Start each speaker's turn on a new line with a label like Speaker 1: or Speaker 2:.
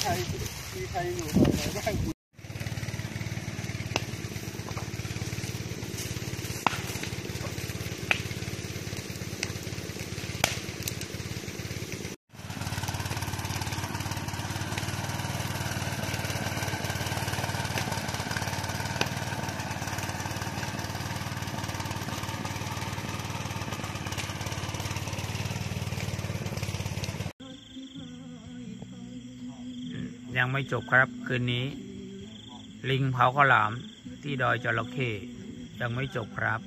Speaker 1: มีใครมีใครอยู่แถวไหนบ้าง
Speaker 2: ยังไม่จบครับ คืนนี้ ลิงเผาข้าวหลามที่ดอยจระเข้ยังไม่จบครับ